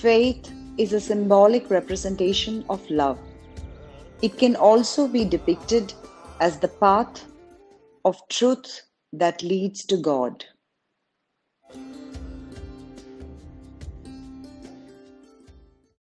Faith is a symbolic representation of love. It can also be depicted as the path of truth that leads to God.